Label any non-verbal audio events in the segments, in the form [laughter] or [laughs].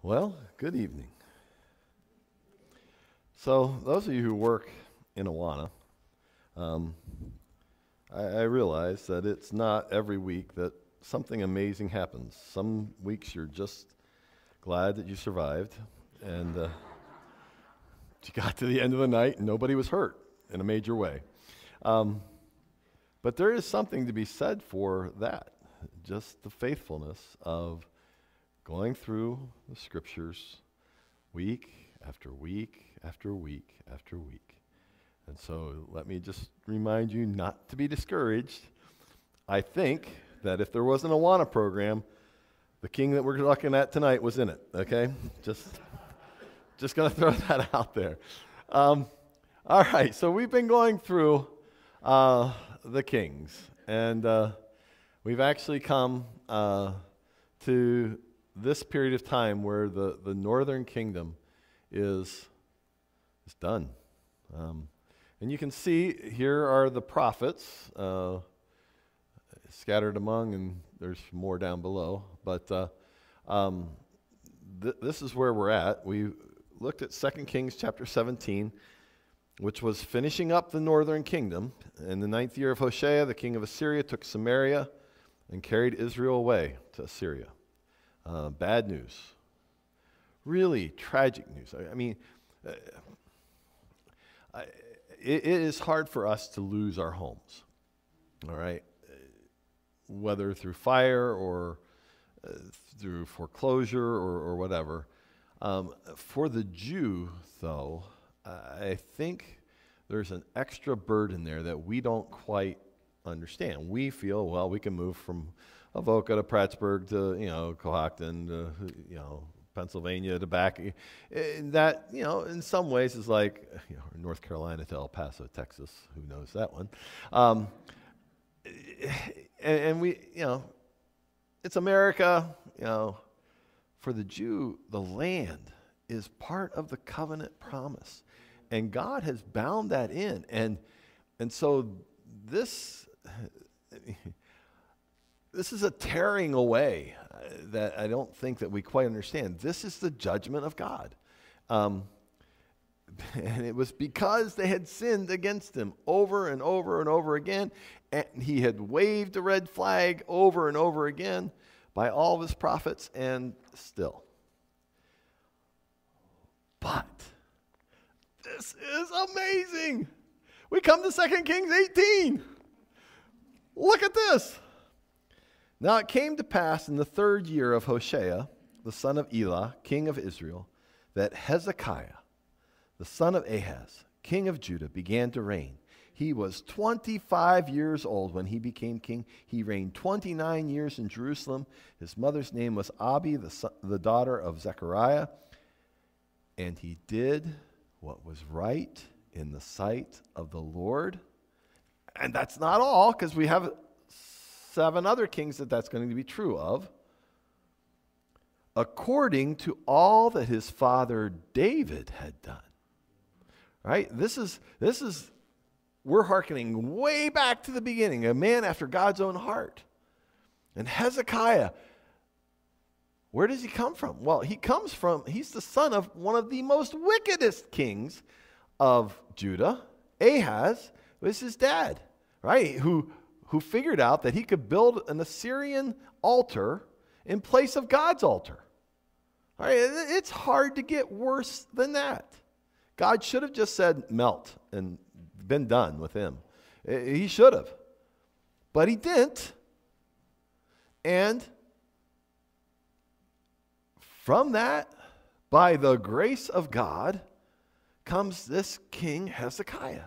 Well, good evening. So, those of you who work in Awana, um, I, I realize that it's not every week that something amazing happens. Some weeks you're just glad that you survived and uh, you got to the end of the night and nobody was hurt in a major way. Um, but there is something to be said for that, just the faithfulness of going through the scriptures week after week after week after week. And so let me just remind you not to be discouraged. I think that if there was an Awana program, the king that we're looking at tonight was in it, okay? [laughs] Just, just going to throw [laughs] that out there. Um, all right, so we've been going through uh, the kings, and uh, we've actually come uh, to this period of time where the, the northern kingdom is, is done. Um, and you can see here are the prophets uh, scattered among, and there's more down below. But uh, um, th- this is where we're at. We looked at 2 Kings chapter 17, which was finishing up the northern kingdom. In the ninth year of Hoshea, the king of Assyria took Samaria and carried Israel away to Assyria. Uh, bad news. Really tragic news. I, I mean, uh, I, it, it is hard for us to lose our homes, all right? Whether through fire or uh, through foreclosure or, or whatever. Um, for the Jew, though, I think there's an extra burden there that we don't quite understand. We feel, well, we can move from Avoca to Prattsburgh to, you know, Cohocton to, you know, Pennsylvania to back. That, you know, in some ways is like, you know, North Carolina to El Paso, Texas. Who knows that one? Um, and, and we, you know, it's America, you know. For the Jew, the land is part of the covenant promise. And God has bound that in. And, and so this [laughs] this is a tearing away uh, that I don't think that we quite understand. This is the judgment of God. Um, [laughs] and it was because they had sinned against him over and over and over again. And he had waved the red flag over and over again by all of his prophets, and still. But this is amazing. We come to 2 Kings 18. Look at this. Now it came to pass in the third year of Hoshea, the son of Elah, king of Israel, that Hezekiah, the son of Ahaz, king of Judah, began to reign. He was 25 years old when he became king. He reigned 29 years in Jerusalem. His mother's name was Abi, the, son, the daughter of Zechariah. And he did what was right in the sight of the Lord. And that's not all, because we have seven other kings that that's going to be true of, according to all that his father David had done. Right? This is, this is, we're hearkening way back to the beginning, a man after God's own heart. And Hezekiah, where does he come from? Well, he comes from, he's the son of one of the most wickedest kings of Judah. Ahaz was his dad, right? Who who figured out that he could build an Assyrian altar in place of God's altar. Right, it's hard to get worse than that. God should have just said, melt, and been done with him. He should have. But he didn't. And from that, by the grace of God, comes this king Hezekiah.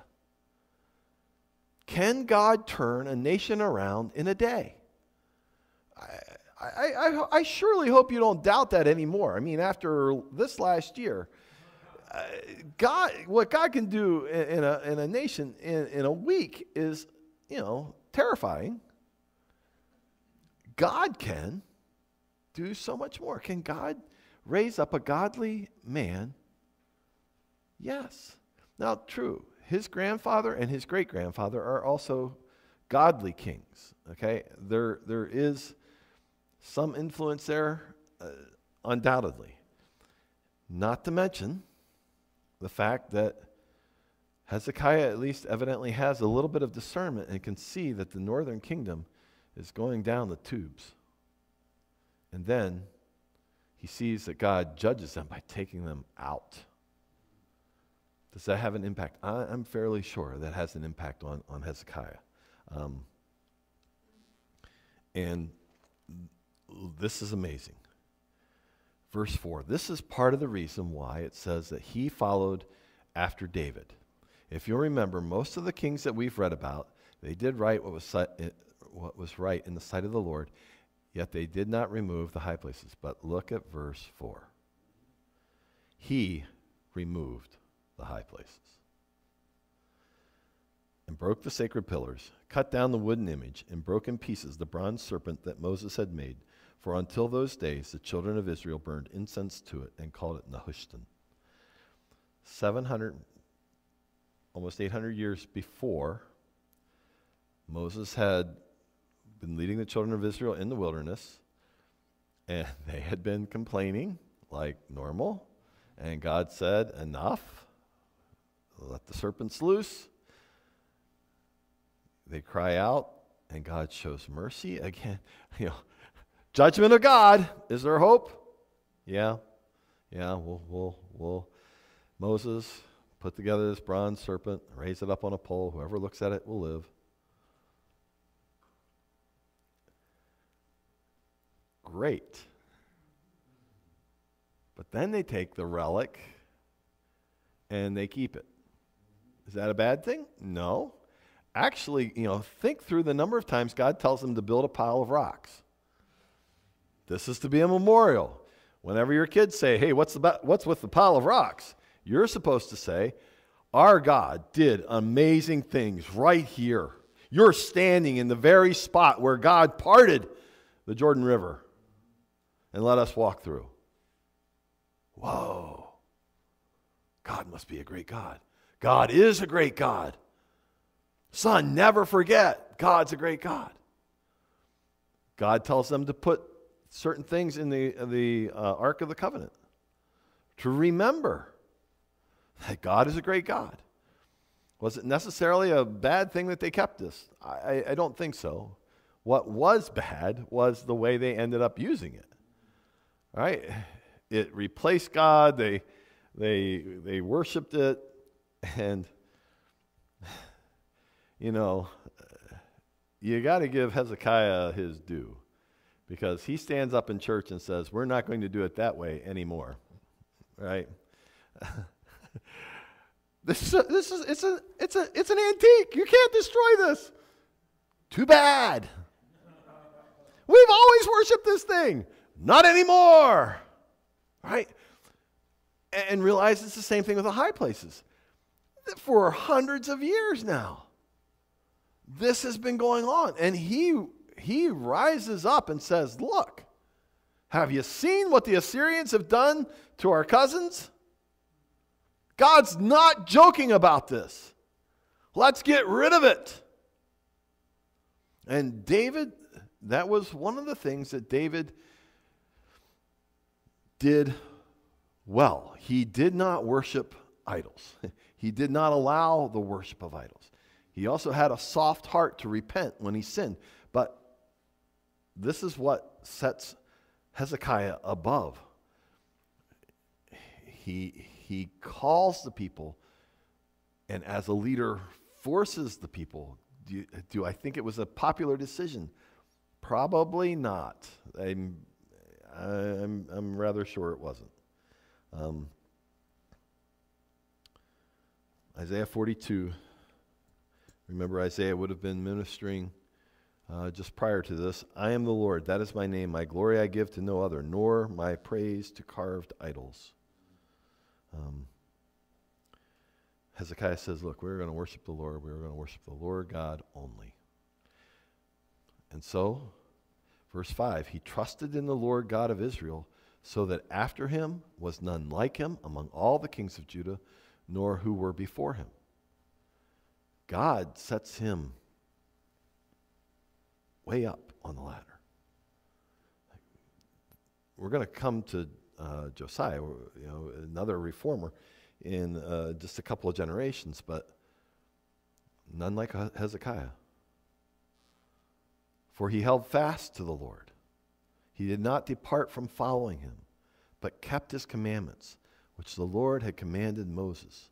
Can God turn a nation around in a day? I, I, I, I surely hope you don't doubt that anymore. I mean, after this last year, uh, God, what God can do in, in, a, in a nation in, in a week is, you know, terrifying. God can do so much more. Can God raise up a godly man? Yes. Now, true his grandfather and his great grandfather are also godly kings. Okay, there there is some influence there, uh, undoubtedly, Not to mention the fact that Hezekiah, at least evidently, has a little bit of discernment and can see that the northern kingdom is going down the tubes. And then he sees that God judges them by taking them out. Does that have an impact? I, am fairly sure that has an impact on, on Hezekiah. Um, and this is amazing. Verse 4 this is part of the reason why it says that he followed after David. If you'll remember, most of the kings that we've read about, they did right what was, what was right in the sight of the Lord, yet they did not remove the high places. But look at verse 4. He removed the high places and broke the sacred pillars, cut down the wooden image, and broke in pieces the bronze serpent that Moses had made. For until those days, the children of Israel burned incense to it and called it Nehushtan. 700, almost 800 years before, Moses had been leading the children of Israel in the wilderness, and [laughs] they had been complaining like normal. And God said, Enough. Let the serpents loose. They cry out, and God shows mercy. Again, [laughs] you know, Judgment of God. Is there hope? Yeah. Yeah, we'll, we'll, we'll. Moses put together this bronze serpent, raise it up on a pole. Whoever looks at it will live. Great. But then they take the relic and they keep it. Is that a bad thing? No. Actually, you know, think through the number of times God tells them to build a pile of rocks. This is to be a memorial. Whenever your kids say, hey, what's, the, what's with the pile of rocks? You're supposed to say, our God did amazing things right here. You're standing in the very spot where God parted the Jordan River and let us walk through. Whoa. God must be a great God. God is a great God. Son, never forget, God's a great God. God tells them to put certain things in the, the uh, Ark of the Covenant to remember that God is a great God. Was it necessarily a bad thing that they kept this? I, I don't think so. What was bad was the way they ended up using it. Right? It replaced God. They, they, they worshiped it. And, you know, you got to give Hezekiah his due because he stands up in church and says, We're not going to do it that way anymore. Right? [laughs] this this is it's, a, it's, a, it's an antique. You can't destroy this. Too bad. We've always worshiped this thing. Not anymore. Right? And realize it's the same thing with the high places. For hundreds of years now, this has been going on. And he he rises up and says, Look, have you seen what the Assyrians have done to our cousins? God's not joking about this. Let's get rid of it. And David, that was one of the things that David did well. He did not worship idols, [laughs] he did not allow the worship of idols. He also had a soft heart to repent when he sinned. But this is what sets Hezekiah above. He, he calls the people, and as a leader, forces the people. Do, you, do I think it was a popular decision? Probably not. I'm, I'm, I'm rather sure it wasn't. Um, Isaiah 42. Remember, Isaiah would have been ministering uh, just prior to this, I am the Lord, that is my name. My glory I give to no other, nor my praise to carved idols. Um, Hezekiah says, Look, we're going to worship the Lord. We're going to worship the Lord God only. And so, verse 5 He trusted in the Lord God of Israel, so that after him was none like him among all the kings of Judah, nor who were before him. God sets him way up on the ladder. We're going to come to uh, Josiah, you know, another reformer in uh, just a couple of generations, but none like Hezekiah. For he held fast to the Lord. He did not depart from following him, but kept his commandments, which the Lord had commanded Moses.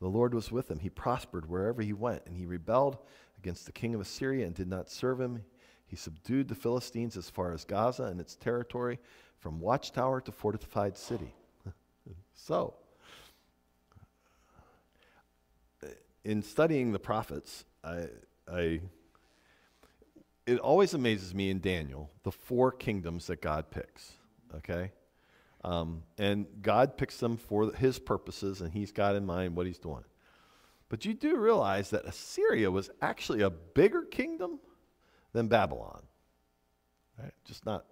The Lord was with him. He prospered wherever he went, and he rebelled against the king of Assyria and did not serve him. He subdued the Philistines as far as Gaza and its territory, from watchtower to fortified city. [laughs] so, in studying the prophets, I, I, it always amazes me in Daniel the four kingdoms that God picks. Okay? Um, and God picks them for his purposes, and he's got in mind what he's doing. But you do realize that Assyria was actually a bigger kingdom than Babylon. Right? Just not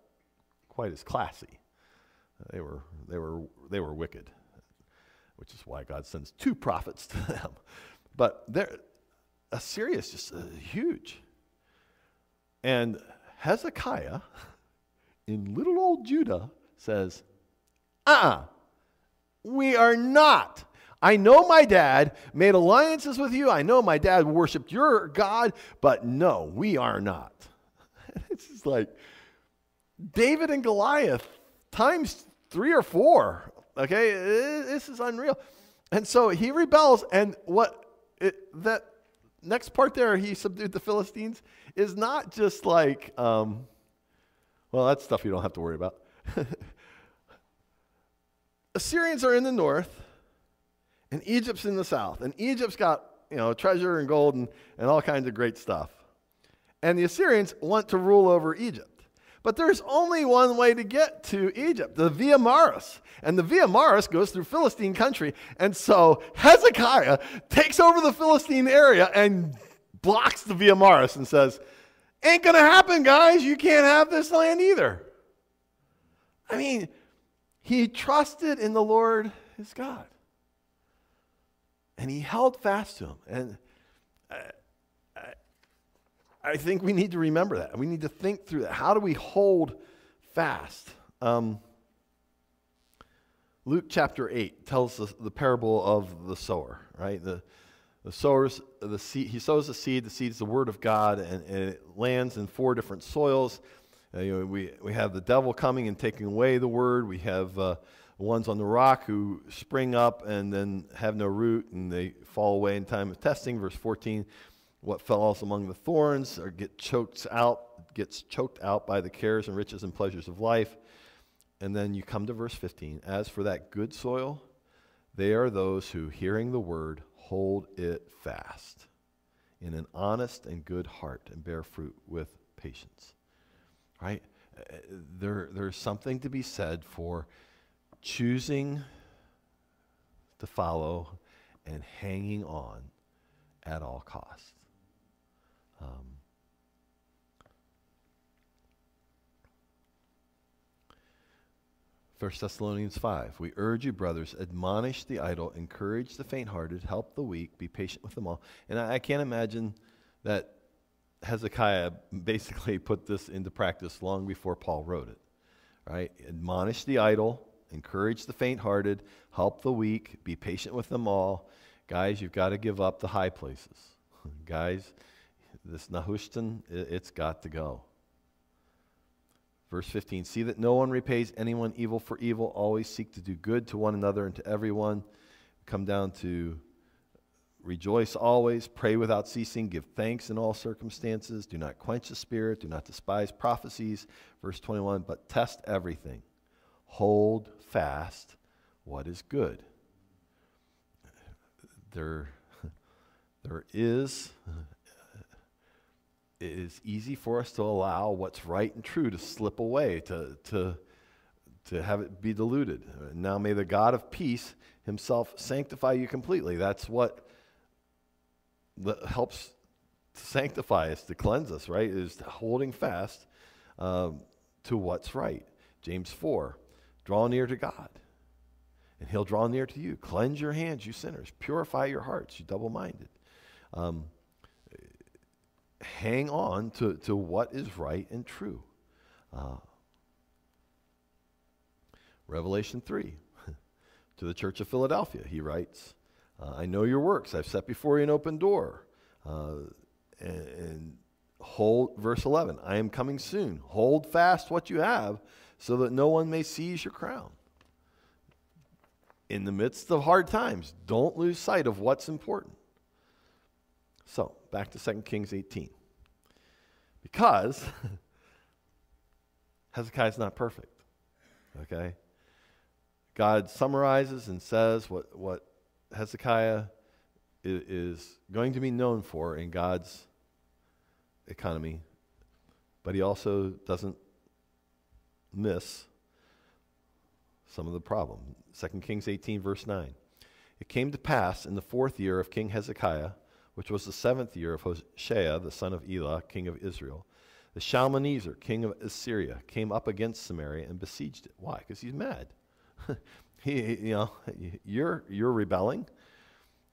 quite as classy. They were, they, were, they were wicked, which is why God sends two prophets to them. [laughs] But Assyria is just uh, huge. And Hezekiah [laughs] in little old Judah says, uh uh-uh, uh we are not. I know my dad made alliances with you. I know my dad worshiped your God, but no, we are not. [laughs] it's just like David and Goliath times three or four. Okay, this is unreal. And so he rebels, and what it, that next part there, he subdued the Philistines, is not just like, um, well, that's stuff you don't have to worry about. [laughs] Assyrians are in the north, and Egypt's in the south. And Egypt's got, you know, treasure and gold and, and all kinds of great stuff. And the Assyrians want to rule over Egypt. But there's only one way to get to Egypt, the Via Maris. And the Via Maris goes through Philistine country. And so Hezekiah takes over the Philistine area and blocks the Via Maris and says, Ain't going to happen, guys. You can't have this land either. I mean, he trusted in the Lord his God. And he held fast to him. And I think we need to remember that. We need to think through that. How do we hold fast? Um, Luke chapter 8 tells the, the, parable of the sower, right? The, the sower's, the seed, he sows the seed, the seed is the word of God, and, and it lands in four different soils. Uh, you know, we, we have the devil coming and taking away the word. We have uh, ones on the rock who spring up and then have no root and they fall away in time of testing. Verse 14 what falls among the thorns or get choked out, gets choked out by the cares and riches and pleasures of life. And then you come to verse 15. As for that good soil, they are those who, hearing the word, hold it fast in an honest and good heart and bear fruit with patience. Right? There, there's something to be said for choosing to follow and hanging on at all costs. Um, First Thessalonians 5. We urge you, brothers, admonish the idle, encourage the faint hearted, help the weak, be patient with them all. And I, I can't imagine that Hezekiah basically [laughs] put this into practice long before Paul wrote it. Right? Admonish the idle, encourage the faint hearted, help the weak, be patient with them all. Guys, you've got to give up the high places. [laughs] Guys, this Nehushtan, it's got to go. Verse 15 See that no one repays anyone evil for evil. Always seek to do good to one another and to everyone. Come down to rejoice always, pray without ceasing, give thanks in all circumstances. Do not quench the spirit, do not despise prophecies. Verse 21 But test everything, hold fast what is good. There, there is it is easy for us to allow what's right and true to slip away, to, to, to have it be diluted. Now may the God of peace himself sanctify you completely. That's what helps to sanctify us, to cleanse us, right? Is holding fast um, to what's right. James 4 draw near to God, and he'll draw near to you. Cleanse your hands, you sinners. Purify your hearts, you double minded. Um, hang on to, to what is right and true. Uh, Revelation 3. [laughs] to the church of Philadelphia, he writes, uh, I know your works. I've set before you an open door. Uh, and, and hold, verse 11, I am coming soon. Hold fast what you have so that no one may seize your crown. In the midst of hard times, don't lose sight of what's important. So, back to 2 Kings 18. Because [laughs] Hezekiah's not perfect. Okay? God summarizes and says what, what Hezekiah is, going to be known for in God's economy, but he also doesn't miss some of the problem. 2 Kings 18, verse 9. It came to pass in the fourth year of King Hezekiah, which was the seventh year of Hoshea, the son of Elah, king of Israel, the Shalmaneser, king of Assyria, came up against Samaria and besieged it. Why? Because he's mad. [laughs] he, you know, you're, you're rebelling.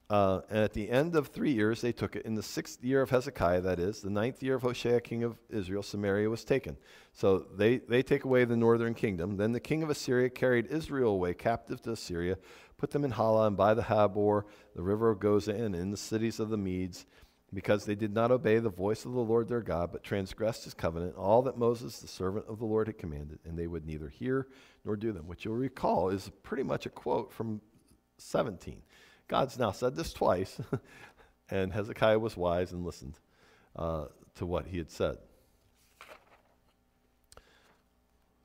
Uh, and at the end of three years, they took it. In the sixth year of Hezekiah, that is, the ninth year of Hoshea, king of Israel, Samaria was taken. So they, they take away the northern kingdom. Then the king of Assyria carried Israel away captive to Assyria, put them in Halah and by the Habor, the river of Gozan, and in the cities of the Medes, because they did not obey the voice of the Lord their God, but transgressed his covenant, all that Moses, the servant of the Lord, had commanded, and they would neither hear nor do them, which you'll recall is pretty much a quote from 17. God's now said this twice, [laughs] and Hezekiah was wise and listened uh, to what he had said.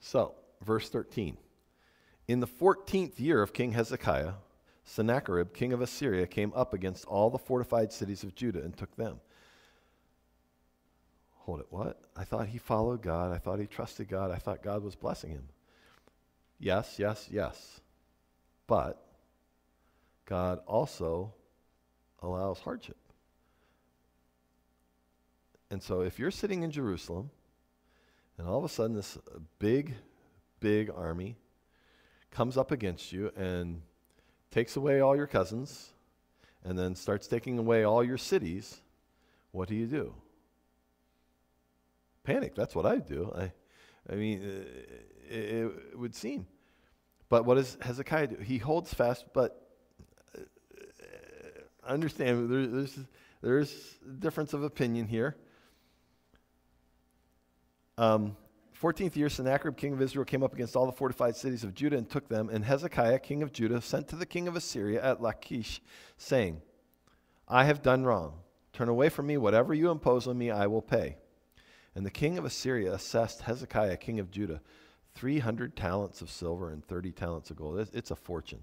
So, verse 13. In the 14th year of King Hezekiah, Sennacherib, king of Assyria, came up against all the fortified cities of Judah and took them. Hold it, what? I thought he followed God. I thought he trusted God. I thought God was blessing him. Yes, yes, yes. But God also allows hardship. And so if you're sitting in Jerusalem and all of a sudden this big, big army comes up against you and takes away all your cousins and then starts taking away all your cities, what do you do? Panic. That's what I do. I, I mean, it, it would seem. But what does Hezekiah do? He holds fast, but understand there, there's there's a difference of opinion here. Um, 14th year, Sennacherib, king of Israel, came up against all the fortified cities of Judah and took them. And Hezekiah, king of Judah, sent to the king of Assyria at Lachish, saying, I have done wrong. Turn away from me. Whatever you impose on me, I will pay. And the king of Assyria assessed Hezekiah, king of Judah, 300 talents of silver and 30 talents of gold. It's a fortune.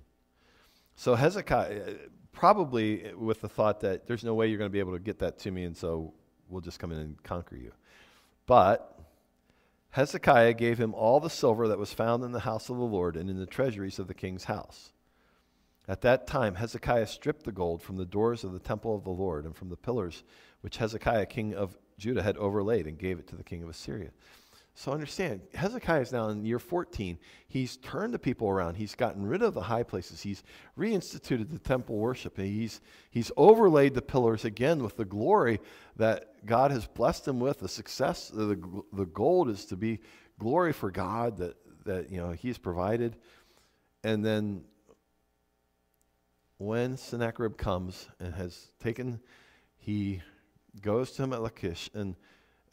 So Hezekiah, uh, probably with the thought that there's no way you're going to be able to get that to me, and so we'll just come in and conquer you. But Hezekiah gave him all the silver that was found in the house of the Lord and in the treasuries of the king's house. At that time, Hezekiah stripped the gold from the doors of the temple of the Lord and from the pillars which Hezekiah, king of Judah, had overlaid and gave it to the king of Assyria. So understand, Hezekiah is now in year 14. He's turned the people around. He's gotten rid of the high places. He's reinstituted the temple worship. He's, he's overlaid the pillars again with the glory that God has blessed him with. The success, the, the gold is to be glory for God that, that you know, he's provided. And then when Sennacherib comes and has taken, he goes to him at Lachish and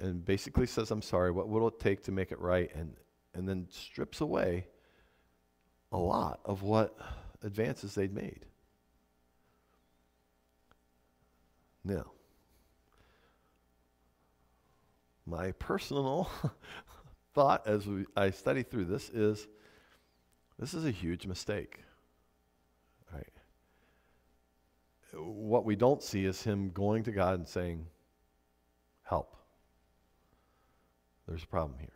and basically says, I'm sorry, what will it take to make it right? And, and then strips away a lot of what advances they'd made. Now, my personal [laughs] thought as we, I study through this is this is a huge mistake. Right? What we don't see is him going to God and saying, Help. There's a problem here.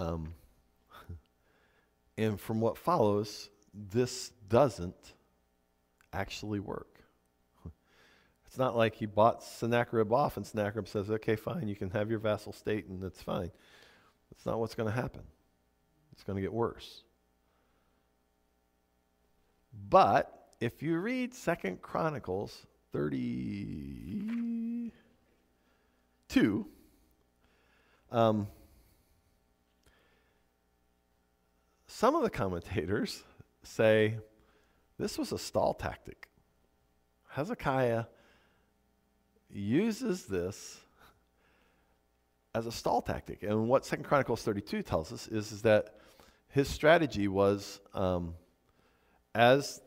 Um, [laughs] and from what follows, this doesn't actually work. [laughs] It's not like he bought Sennacherib off and Sennacherib says, okay, fine, you can have your vassal state and that's fine. That's not what's going to happen. It's going to get worse. But if you read Second Chronicles 32, Um, some of the commentators say this was a stall tactic. Hezekiah uses this as a stall tactic. And what Second Chronicles 32 tells us is, is that his strategy was um, as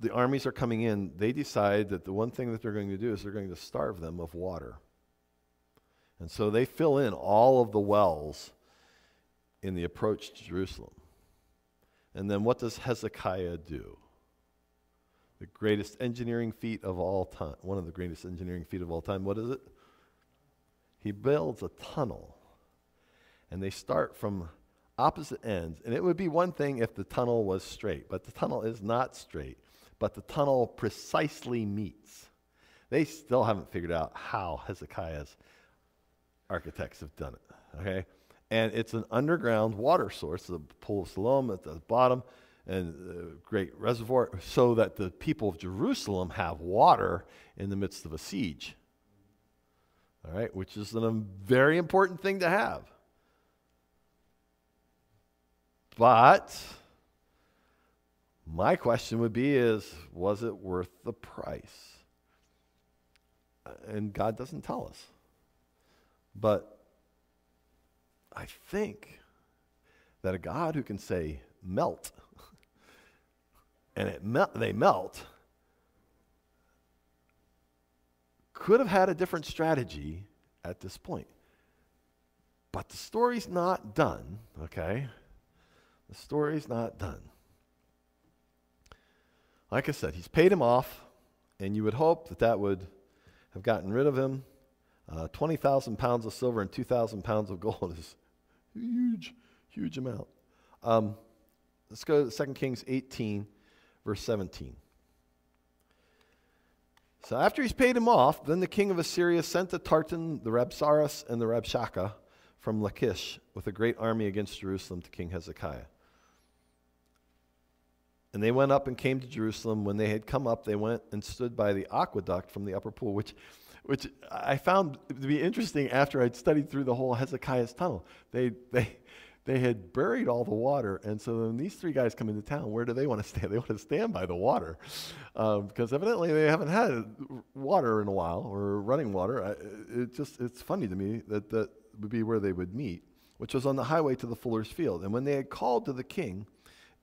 the armies are coming in, they decide that the one thing that they're going to do is they're going to starve them of water. And so they fill in all of the wells in the approach to Jerusalem. And then what does Hezekiah do? The greatest engineering feat of all time, one of the greatest engineering feat of all time. What is it? He builds a tunnel. And they start from opposite ends. And it would be one thing if the tunnel was straight, but the tunnel is not straight. But the tunnel precisely meets. They still haven't figured out how Hezekiah's architects have done it. Okay? And it's an underground water source, the pool of Siloam at the bottom, and a great reservoir, so that the people of Jerusalem have water in the midst of a siege. All right, which is a very important thing to have. But my question would be is was it worth the price? And God doesn't tell us. But I think that a God who can say melt [laughs] and it mel- they melt could have had a different strategy at this point. But the story's not done, okay? The story's not done. Like I said, he's paid him off, and you would hope that that would have gotten rid of him. Uh, 20,000 pounds of silver and 2,000 pounds of gold [laughs] is a huge, huge amount. Um, let's go to 2 Kings 18, verse 17. So after he's paid him off, then the king of Assyria sent the Tartan, the Rabsaris, and the Rabshakeh from Lachish with a great army against Jerusalem to King Hezekiah. And they went up and came to Jerusalem. When they had come up, they went and stood by the aqueduct from the upper pool, which, which I found to be interesting after I'd studied through the whole Hezekiah's tunnel. They, they, they had buried all the water, and so when these three guys come into town, where do they want to [laughs] stand? They want to stand by the water, um, because evidently they haven't had water in a while or running water. I, it just it's funny to me that that would be where they would meet, which was on the highway to the fuller's field. And when they had called to the king,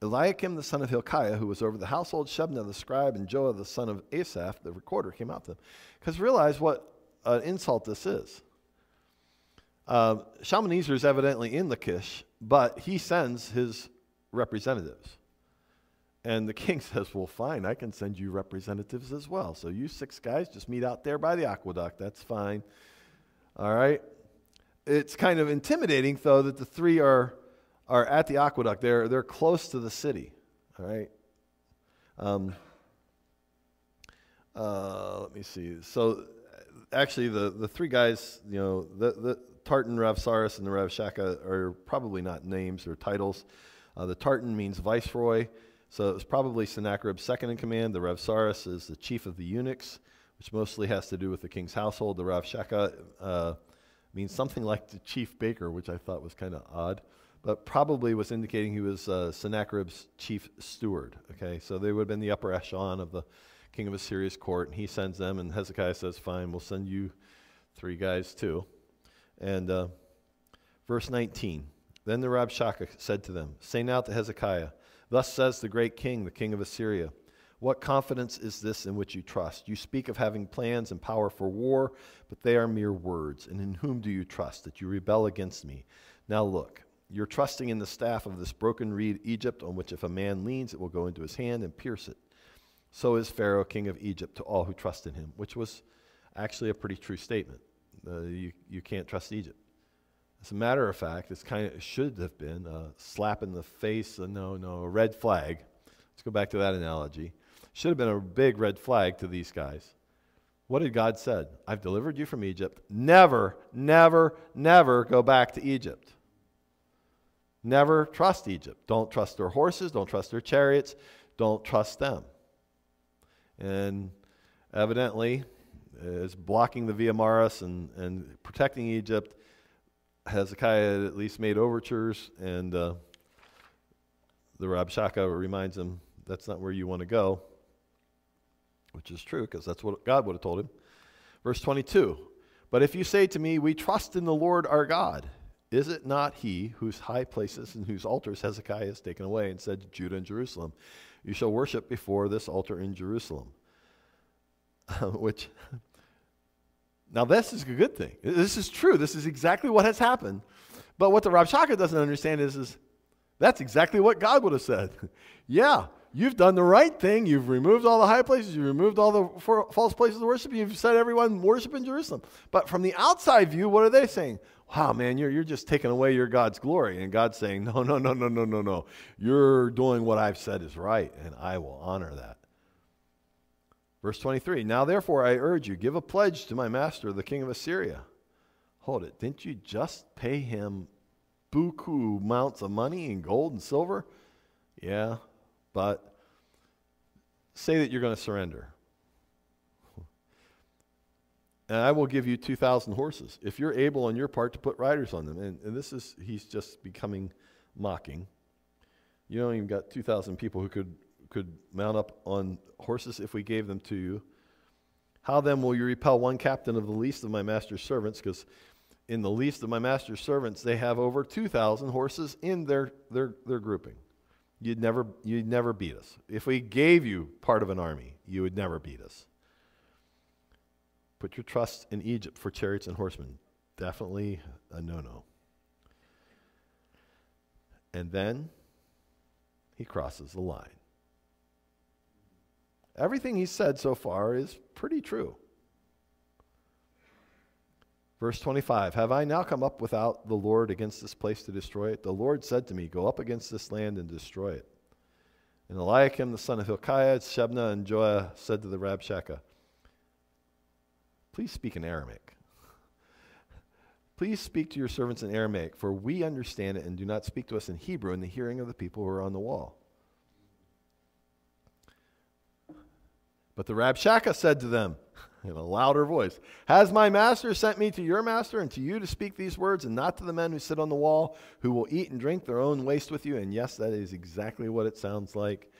Eliakim the son of Hilkiah, who was over the household, Shebna the scribe, and Joah the son of Asaph, the recorder, came out to them. Because realize what an insult this is. Uh, Shalmaneser is evidently in Lachish, but he sends his representatives. And the [laughs] king says, Well, fine, I can send you representatives as well. So you six guys just meet out there by the aqueduct. That's fine. All right. It's kind of intimidating, though, that the three are, are at the aqueduct. They're, they're close to the city. All right. Um, uh, let me see. So actually, the, the three guys, you know, the, the, Tartan, Rabsaris, and the Rabshakeh are probably not names or titles. Uh, the Tartan means viceroy, so it was probably Sennacherib's second in command. The Rabsaris is the chief of the eunuchs, which mostly has to do with the king's household. The Rabshakeh uh, means something like the chief baker, which I thought was kind of odd, but probably was indicating he was uh, Sennacherib's chief steward. Okay, so they would have been the upper echelon of the king of Assyria's court, and he sends them, and Hezekiah says, Fine, we'll send you three guys too. And uh, verse 19 Then the Rabshakeh said to them, Say now to Hezekiah, Thus says the great king, the king of Assyria, What confidence is this in which you trust? You speak of having plans and power for war, but they are mere words. And in whom do you trust that you rebel against me? Now look, you're trusting in the staff of this broken reed Egypt, on which if a man leans, it will go into his hand and pierce it. So is Pharaoh, king of Egypt, to all who trust in him, which was actually a pretty true statement. Uh, you, you can't trust Egypt. As a matter of fact, it's kind of it should have been a slap in the face, uh, no, no, a red flag. Let's go back to that analogy. Should have been a big red flag to these guys. What had God said? I've delivered you from Egypt. Never, never, never go back to Egypt. Never trust Egypt. Don't trust their horses. Don't trust their chariots. Don't trust them. And evidently, is blocking the Via Maris and, and protecting Egypt. Hezekiah at least made overtures, and uh, the Rabshakeh reminds him that's not where you want to go, which is true because that's what God would have told him. Verse 22 But if you say to me, We trust in the Lord our God, is it not he whose high places and whose altars Hezekiah has taken away and said to Judah and Jerusalem, You shall worship before this altar in Jerusalem? [laughs] Which, now this is a good thing. This is true. This is exactly what has happened. But what the Rabshakeh doesn't understand is, is that's exactly what God would have said. [laughs] yeah, you've done the right thing. You've removed all the high places. You've removed all the false places of worship. You've said everyone worship in Jerusalem. But from the outside view, what are they saying? Wow, man, you're, you're just taking away your God's glory. And God's saying, no, no, no, no, no, no, no. You're doing what I've said is right, and I will honor that. Verse 23 Now therefore I urge you, give a pledge to my master, the king of Assyria. Hold it. Didn't you just pay him buku amounts of money in gold and silver? Yeah, but say that you're going to surrender. And I will give you 2,000 horses if you're able on your part to put riders on them. And, and this is, he's just becoming mocking. You know, you've got 2,000 people who could, could mount up on horses if we gave them to you. How then will you repel one captain of the least of my master's servants? Because in the least of my master's servants, they have over 2,000 horses in their, their, their grouping. You'd never, you'd never beat us. If we gave you part of an army, you would never beat us. Put your trust in Egypt for chariots and horsemen. Definitely a no no. And then he crosses the line. Everything he said so far is pretty true. Verse 25 Have I now come up without the Lord against this place to destroy it? The Lord said to me, Go up against this land and destroy it. And Eliakim the son of Hilkiah, Shebna, and Joah said to the Rabshakeh, Please speak in Aramaic. Please speak to your servants in Aramaic, for we understand it, and do not speak to us in Hebrew in the hearing of the people who are on the wall. But the Rabshakeh said to them, in a louder voice. Has my master sent me to your master and to you to speak these words, and not to the men who sit on the wall, who will eat and drink their own waste with you? And yes, that is exactly what it sounds like.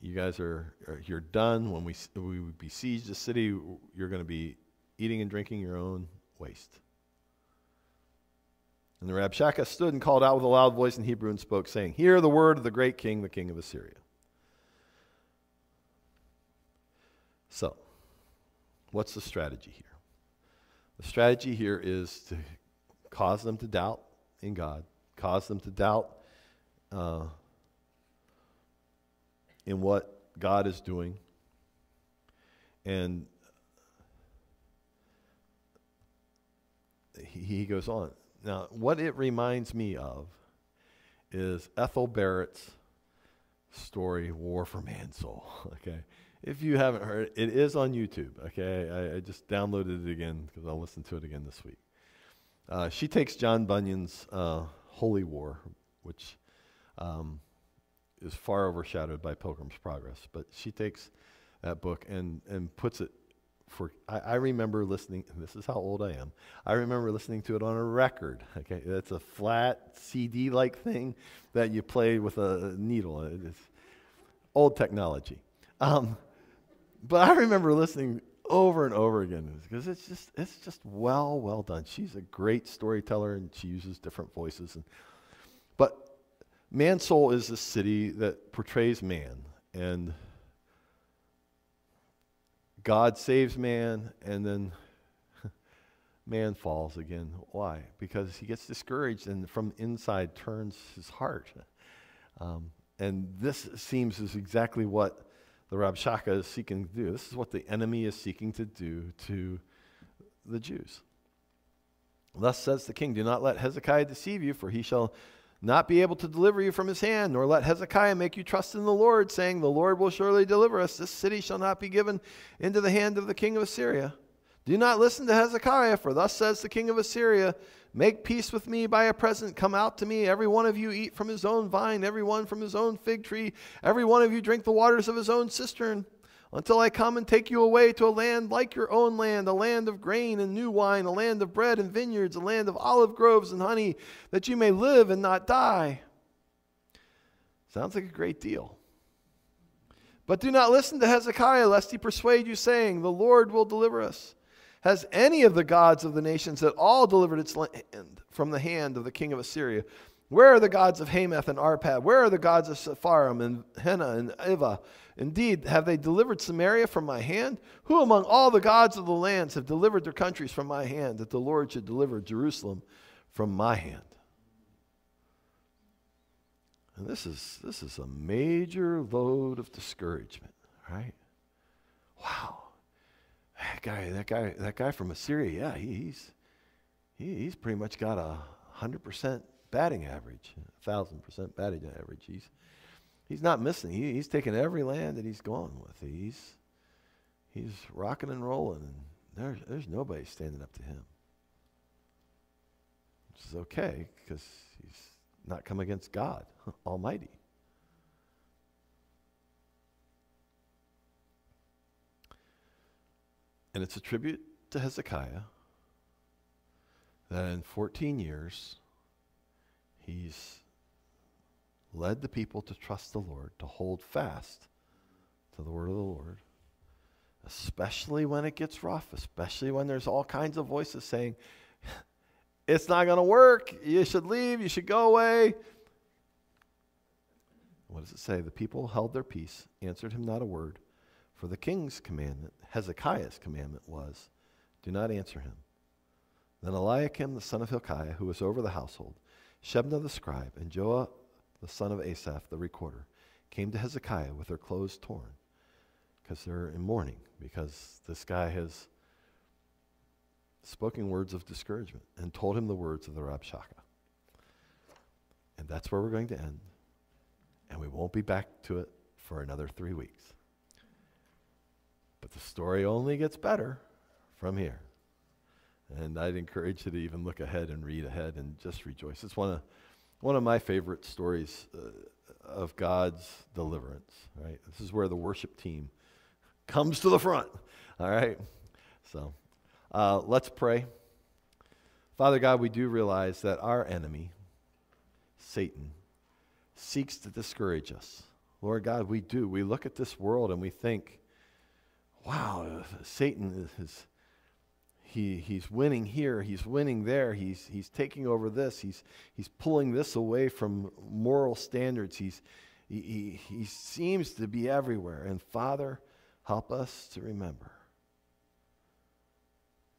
You guys are, are you're done. When we, we besiege the city, you're going to be eating and drinking your own waste. And the Rabshakeh stood and called out with a loud voice in Hebrew and spoke, saying, Hear the word of the great king, the king of Assyria. So, What's the strategy here? The strategy here is to cause them to doubt in God, cause them to doubt uh, in what God is doing. And he, goes on. Now, what it reminds me of is Ethel Barrett's story, War for Mansoul. [laughs] Okay if you haven't heard it, it is on YouTube. Okay, I, I just downloaded it again because I'll listen to it again this week. Uh, she takes John Bunyan's uh, Holy War, which um, is far overshadowed by Pilgrim's Progress, but she takes that book and and puts it for. I, I remember listening. This is how old I am. I remember listening to it on a record. Okay, it's a flat CD-like thing that you play with a needle. It's old technology. Um, but I remember listening over and over again because it's just it's just well well done. She's a great storyteller and she uses different voices. And, but Mansoul is a city that portrays man and God saves man and then [laughs] man falls again. Why? Because he gets discouraged and from inside turns his heart. Um, and this seems is exactly what the Rabshakeh is seeking to do. This is what the enemy is seeking to do to the Jews. Thus says the king Do not let Hezekiah deceive you, for he shall not be able to deliver you from his hand, nor let Hezekiah make you trust in the Lord, saying, The Lord will surely deliver us. This city shall not be given into the hand of the king of Assyria. Do not listen to Hezekiah, for thus says the king of Assyria Make peace with me by a present. Come out to me. Every one of you eat from his own vine, every one from his own fig tree. Every one of you drink the waters of his own cistern. Until I come and take you away to a land like your own land, a land of grain and new wine, a land of bread and vineyards, a land of olive groves and honey, that you may live and not die. Sounds like a great deal. But do not listen to Hezekiah, lest he persuade you, saying, The Lord will deliver us. Has any of the gods of the nations at all delivered its land from the hand of the king of Assyria? Where are the gods of Hamath and Arpad? Where are the gods of Sepharvaim and Hena and Ivvah? Indeed, have they delivered Samaria from my hand? Who among all the gods of the lands have delivered their countries from my hand, that the Lord should deliver Jerusalem from my hand? And this is, this is a major load of discouragement, right? Wow. That guy, that guy, that guy from Assyria, yeah, he, he's, he, he's pretty much got a 100% batting average, thousand percent batting average. He's he's not missing. He, he's taking every land that he's gone with. He's he's rocking and rolling, and there's there's nobody standing up to him. Which is okay because he's not come against God Almighty. And it's a tribute to Hezekiah that in 14 years He's led the people to trust the Lord, to hold fast to the word of the Lord, especially when it gets rough, especially when there's all kinds of voices saying, [laughs] it's not going to work. You should leave. You should go away. What does it say? The people held their peace, answered him not a word. For the king's commandment, Hezekiah's commandment was, Do not answer him. Then Eliakim the son of Hilkiah, who was over the household, Shebna the scribe and Joah the son of Asaph the recorder came to Hezekiah with their clothes torn because they're in mourning because this guy has spoken words of discouragement and told him the words of the Rabshakeh. And that's where we're going to end. And we won't be back to it for another three weeks. But the story only gets better from here. And I'd encourage you to even look ahead and read ahead and just rejoice. It's one of, one of my favorite stories uh, of God's deliverance, right? This is where the worship team comes to the front, all right? So uh, let's pray. Father God, we do realize that our enemy, Satan, seeks to discourage us. Lord God, we do. We look at this world and we think, wow, Satan is he, he's winning here, he's winning there, he's, he's taking over this, he's, he's pulling this away from moral standards. He's, he, he, he seems to be everywhere. And Father, help us to remember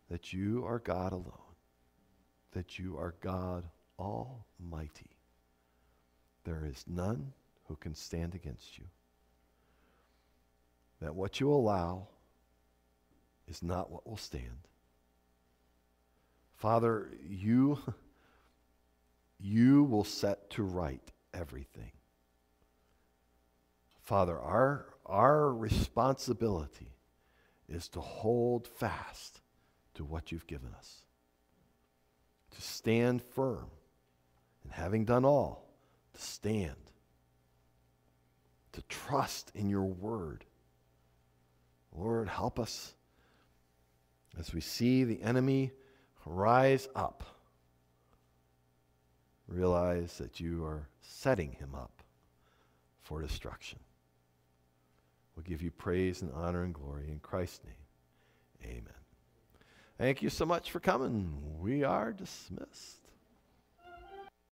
that you are God alone, that you are God Almighty. There is none who can stand against you. That what you allow is not what will stand Father, you, you will set to right everything. Father, our, our responsibility is to hold fast to what you've given us, to stand firm, and having done all, to stand, to trust in your word. Lord, help us as we see the enemy Rise up. Realize that you are setting him up for destruction. We'll give you praise and honor and glory in Christ's name. Amen. Thank you so much for coming. We are dismissed.